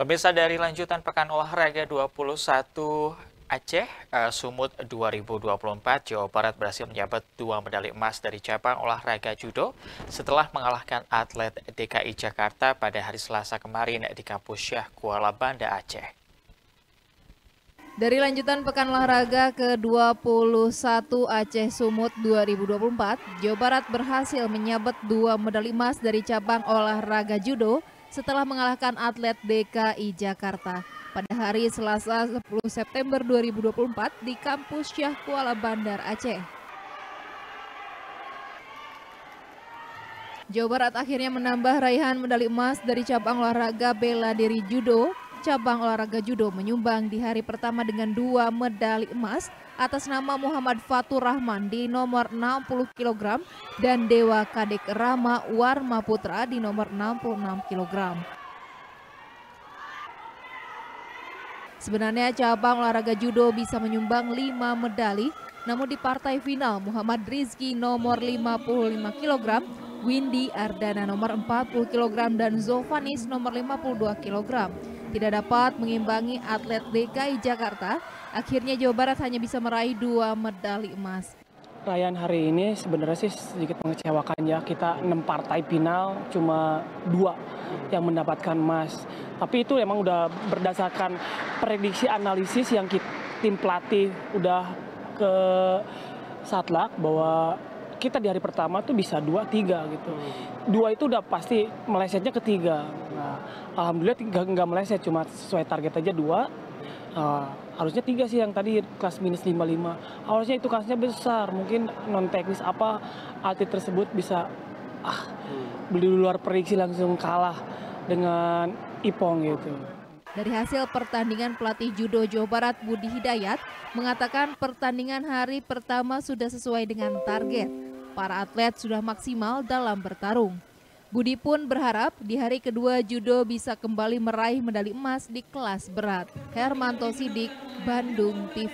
Pemirsa dari lanjutan Pekan Olahraga 21 Aceh, uh, Sumut 2024, Jawa Barat berhasil menyabet dua medali emas dari cabang olahraga judo setelah mengalahkan atlet DKI Jakarta pada hari Selasa kemarin di kampus Syah Kuala Banda Aceh. Dari lanjutan Pekan Olahraga ke-21 Aceh Sumut 2024, Jawa Barat berhasil menyabet dua medali emas dari cabang olahraga judo setelah mengalahkan atlet DKI Jakarta pada hari Selasa 10 September 2024 di kampus Syah Kuala Bandar Aceh. Jawa Barat akhirnya menambah raihan medali emas dari cabang olahraga bela diri judo cabang olahraga judo menyumbang di hari pertama dengan dua medali emas atas nama Muhammad Fatur Rahman di nomor 60 kg dan Dewa Kadek Rama Warma Putra di nomor 66 kg. Sebenarnya cabang olahraga judo bisa menyumbang 5 medali, namun di partai final Muhammad Rizki nomor 55 kg, Windy Ardana nomor 40 kg dan Zovanis nomor 52 kg tidak dapat mengimbangi atlet DKI Jakarta, akhirnya Jawa Barat hanya bisa meraih dua medali emas. Rayaan hari ini sebenarnya sih sedikit mengecewakan ya. Kita enam partai final cuma dua yang mendapatkan emas. Tapi itu emang udah berdasarkan prediksi analisis yang kita, tim pelatih udah ke satlak bahwa kita di hari pertama tuh bisa dua tiga gitu. Dua itu udah pasti melesetnya ketiga nah alhamdulillah tiga nggak meleset cuma sesuai target aja dua. Uh, harusnya tiga sih yang tadi kelas minus lima lima. Harusnya itu kelasnya besar mungkin non teknis apa atlet tersebut bisa ah beli luar prediksi langsung kalah dengan Ipong gitu. Dari hasil pertandingan pelatih judo Jawa Barat Budi Hidayat mengatakan pertandingan hari pertama sudah sesuai dengan target para atlet sudah maksimal dalam bertarung. Budi pun berharap di hari kedua judo bisa kembali meraih medali emas di kelas berat. Hermanto Sidik, Bandung TV.